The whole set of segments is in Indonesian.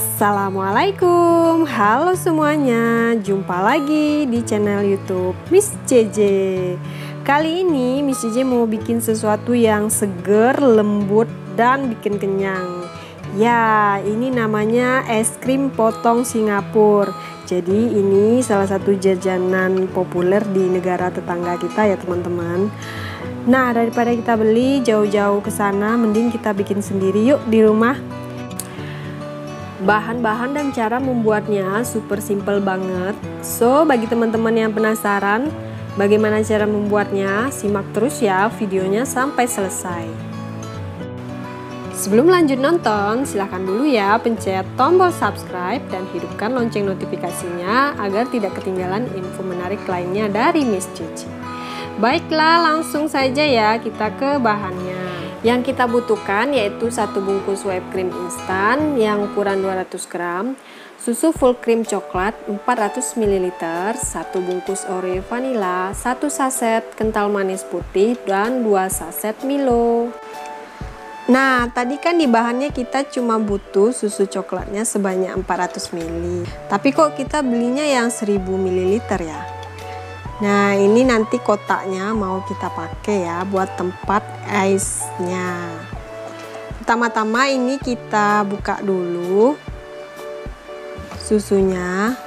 Assalamualaikum, halo semuanya. Jumpa lagi di channel youtube Miss JJ Kali ini Miss JJ mau bikin sesuatu yang seger, lembut, dan bikin kenyang. Ya, ini namanya es krim potong Singapura. Jadi ini salah satu jajanan populer di negara tetangga kita ya teman-teman. Nah, daripada kita beli jauh-jauh ke sana, mending kita bikin sendiri yuk di rumah Bahan-bahan dan cara membuatnya super simple banget. So, bagi teman-teman yang penasaran bagaimana cara membuatnya, simak terus ya videonya sampai selesai. Sebelum lanjut nonton, silahkan dulu ya pencet tombol subscribe dan hidupkan lonceng notifikasinya agar tidak ketinggalan info menarik lainnya dari Miss Cici. Baiklah, langsung saja ya kita ke bahannya. Yang kita butuhkan yaitu satu bungkus whipped cream instan yang ukuran 200 gram, susu full cream coklat 400 ml, satu bungkus Oreo vanilla, satu saset kental manis putih dan dua saset Milo. Nah, tadi kan di bahannya kita cuma butuh susu coklatnya sebanyak 400 ml. Tapi kok kita belinya yang 1000 ml ya? Nah ini nanti kotaknya mau kita pakai ya buat tempat esnya Pertama-tama ini kita buka dulu susunya.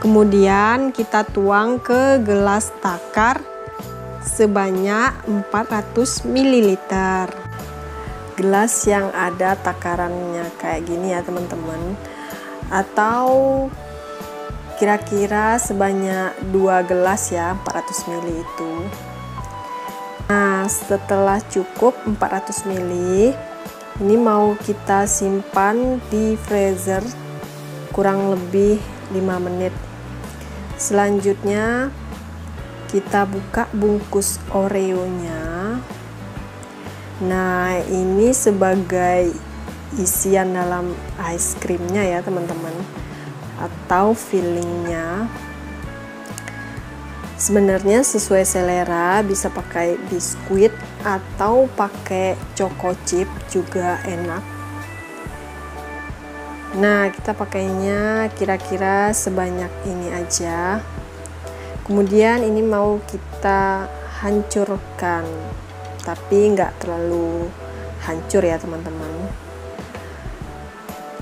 Kemudian kita tuang ke gelas takar sebanyak 400 ml Gelas yang ada takarannya kayak gini ya teman-teman. Atau kira-kira sebanyak 2 gelas ya 400 ml itu. Nah setelah cukup 400 ml ini mau kita simpan di freezer kurang lebih 5 menit. Selanjutnya kita buka bungkus oreo nya nah ini sebagai isian dalam ice creamnya ya teman-teman atau fillingnya sebenarnya sesuai selera bisa pakai biskuit atau pakai choco chip juga enak. Nah kita pakainya kira-kira sebanyak ini aja. Kemudian ini mau kita hancurkan tapi nggak terlalu hancur ya teman-teman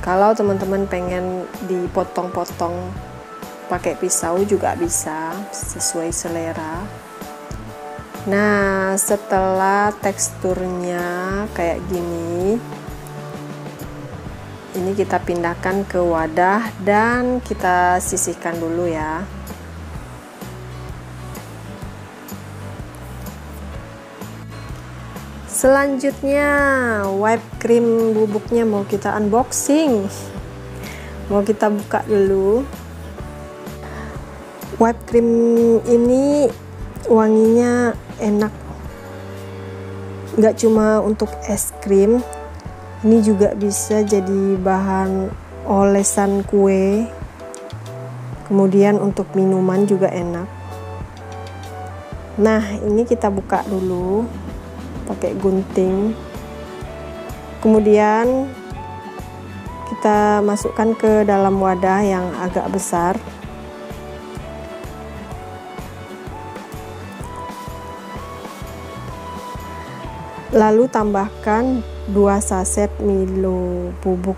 kalau teman-teman pengen dipotong-potong pakai pisau juga bisa sesuai selera. Nah setelah teksturnya kayak gini ini kita pindahkan ke wadah dan kita sisihkan dulu ya Selanjutnya wipe cream bubuknya mau kita unboxing. Mau kita buka dulu. Wipe cream ini wanginya enak. Nggak cuma untuk es krim, ini juga bisa jadi bahan olesan kue. Kemudian untuk minuman juga enak. Nah, ini kita buka dulu pakai gunting. Kemudian kita masukkan ke dalam wadah yang agak besar. Lalu tambahkan 2 saset Milo bubuk.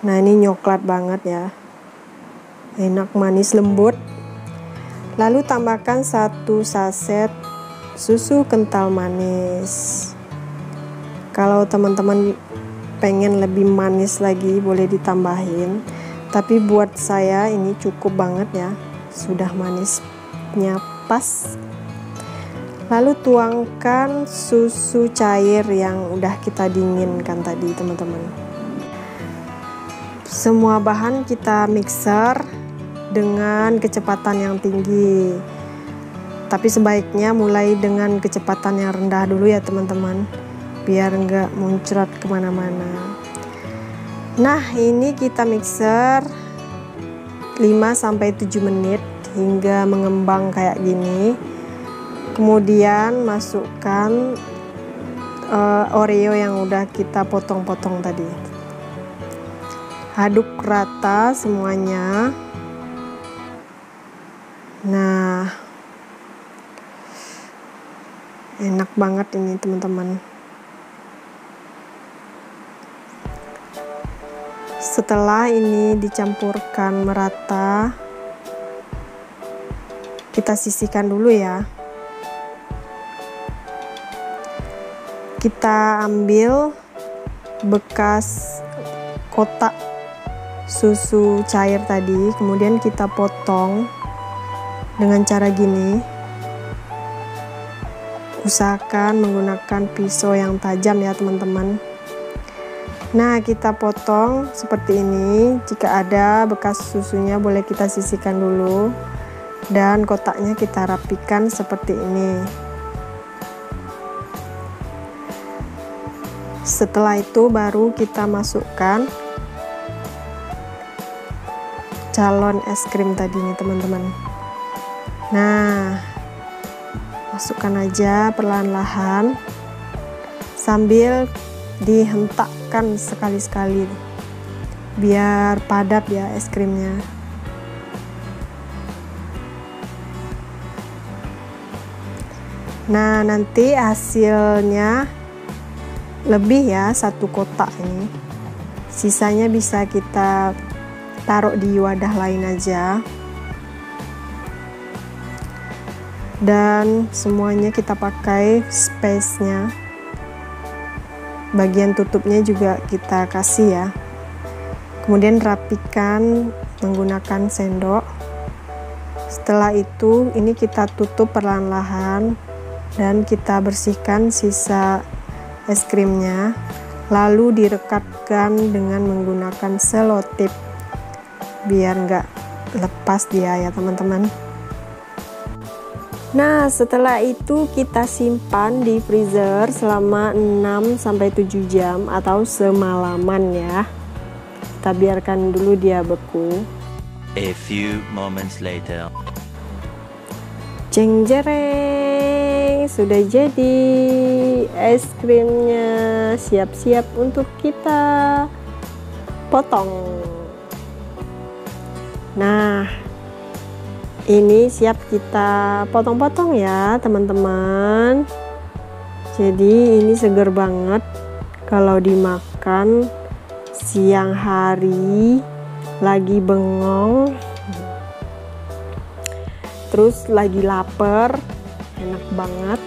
Nah ini nyoklat banget ya. Enak manis lembut. Lalu tambahkan satu saset susu kental manis. Kalau teman-teman pengen lebih manis lagi boleh ditambahin. Tapi buat saya ini cukup banget ya sudah manisnya pas. Lalu tuangkan susu cair yang udah kita dinginkan tadi teman-teman. Semua bahan kita mixer dengan kecepatan yang tinggi tapi sebaiknya mulai dengan kecepatan yang rendah dulu ya teman-teman. Biar enggak muncrat ke mana-mana. Nah ini kita mixer 5-7 menit hingga mengembang kayak gini. Kemudian masukkan uh, oreo yang udah kita potong-potong tadi. Aduk rata semuanya. Nah enak banget ini teman-teman. Setelah ini dicampurkan merata kita sisihkan dulu ya. Kita ambil bekas kotak susu cair tadi kemudian kita potong dengan cara gini usahakan menggunakan pisau yang tajam ya teman-teman. Nah kita potong seperti ini. Jika ada bekas susunya boleh kita sisihkan dulu. Dan kotaknya kita rapikan seperti ini. Setelah itu baru kita masukkan calon es krim tadi nih teman-teman. Nah masukkan aja perlahan-lahan sambil dihentakkan sekali-sekali. Biar padat ya es krimnya. Nah nanti hasilnya lebih ya satu kotak ini. Sisanya bisa kita taruh di wadah lain aja dan semuanya kita pakai space nya bagian tutupnya juga kita kasih ya. Kemudian rapikan menggunakan sendok. Setelah itu ini kita tutup perlahan-lahan dan kita bersihkan sisa es krimnya lalu direkatkan dengan menggunakan selotip. Biar nggak lepas dia ya teman-teman Nah, setelah itu kita simpan di freezer selama 6 sampai 7 jam atau semalaman ya. Kita biarkan dulu dia beku. A few moments later. Jeng jereng, sudah jadi es krimnya siap-siap untuk kita potong. Nah, ini siap kita potong-potong ya teman-teman. Jadi ini seger banget. Kalau dimakan siang hari lagi bengong terus lagi lapar enak banget.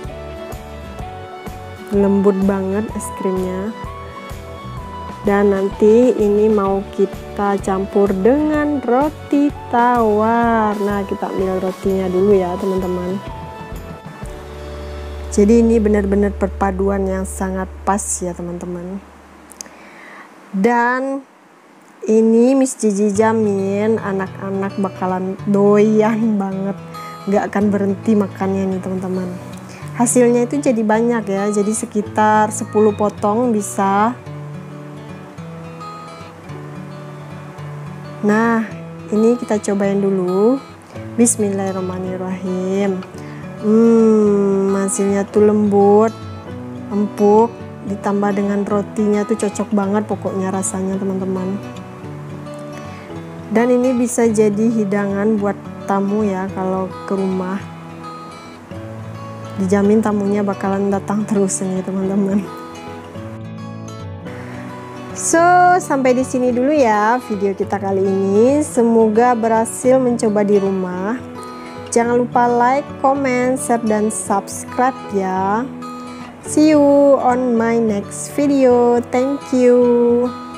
Lembut banget es krimnya dan nanti ini mau kita campur dengan roti tawar. Nah kita ambil rotinya dulu ya teman-teman. Jadi ini benar-benar perpaduan yang sangat pas ya teman-teman. Dan ini Miss Gigi jamin anak-anak bakalan doyan banget. Nggak akan berhenti makannya nih teman-teman. Hasilnya itu jadi banyak ya. Jadi sekitar 10 potong bisa Nah, ini kita cobain dulu. Bismillahirrahmanirrahim. Hmm, hasilnya tuh lembut, empuk, ditambah dengan rotinya tuh cocok banget pokoknya rasanya teman-teman. Dan ini bisa jadi hidangan buat tamu ya kalau ke rumah. Dijamin tamunya bakalan datang terus ini teman-teman. So, sampai di sini dulu ya video kita kali ini. Semoga berhasil mencoba di rumah. Jangan lupa like, comment, share, dan subscribe ya. See you on my next video. Thank you.